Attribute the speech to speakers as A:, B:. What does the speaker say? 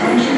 A: Attention.